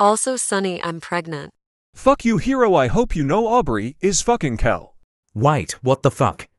Also, Sunny, I'm pregnant. Fuck you, hero. I hope you know Aubrey is fucking Kel. White. what the fuck?